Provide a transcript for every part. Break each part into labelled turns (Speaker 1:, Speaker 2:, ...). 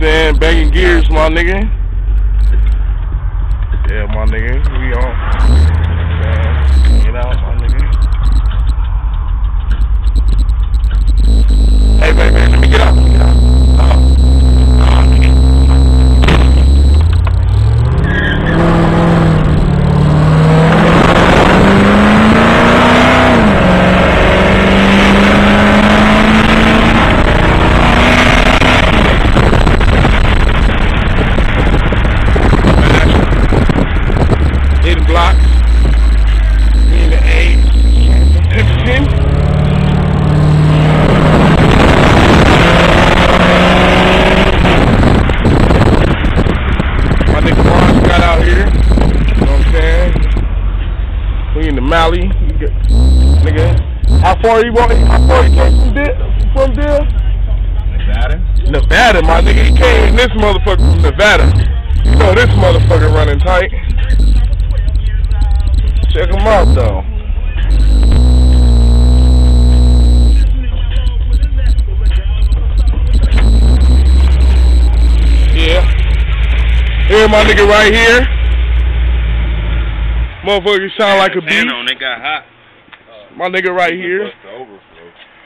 Speaker 1: saying? Banging gears, my nigga. Yeah, my nigga. We. Yeah, get out, my nigga. Hey, baby, let me get out. Let me get out. Uh, uh, nigga. Hitting blocks. Me and the A. Templeton. My nigga Ron got out here. You know what I'm saying? We in the Mally. You get, nigga. How far you want? How far you came from there? From there?
Speaker 2: Nevada?
Speaker 1: Nevada, my nigga. He came this motherfucker from Nevada. You know this motherfucker running tight. Check him out though. Yeah. Here my nigga right here. Motherfucker sound like a
Speaker 2: Fan
Speaker 1: beast.
Speaker 2: on, it got hot.
Speaker 1: My nigga right here.
Speaker 2: Bust the.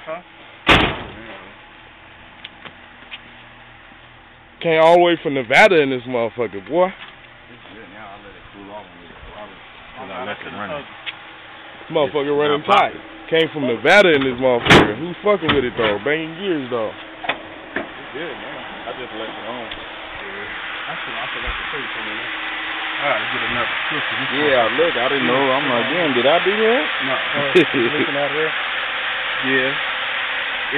Speaker 1: Huh? Came all the way from Nevada in this motherfucker, boy.
Speaker 2: It's good now. I let it cool off when it I let it run.
Speaker 1: Motherfucker
Speaker 2: It's
Speaker 1: running tight. Came from Nevada in this motherfucker. Who fucking with it though? Banging gears though.
Speaker 2: It's good, man. I just left it on.
Speaker 3: Actually, I forgot to tell you something. Alright, get another sister.
Speaker 2: Yeah, look, I didn't know. I'm like, damn, did I do that?
Speaker 3: No, uh, looking out there.
Speaker 2: Yeah.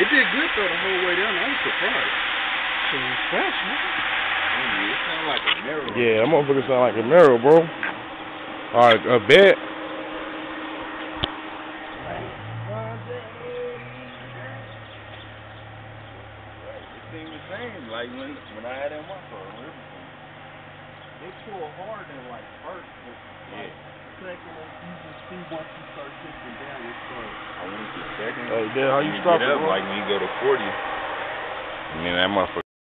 Speaker 3: It did good though the whole way down. I was surprised. So it's fresh, man.
Speaker 2: Damn, It sound like a mirror.
Speaker 1: Yeah, that motherfucker sound like a mirror, bro. Alright, a bet.
Speaker 2: It seemed the same, like when when I had it in
Speaker 3: They pull hard in like first, but
Speaker 2: Yeah.
Speaker 3: second, you just see once you start shifting down, it starts.
Speaker 2: I went to second.
Speaker 1: Hey, Dad, how you
Speaker 2: When
Speaker 1: stop it,
Speaker 2: up. Like when you go to 40. And then that motherfucker.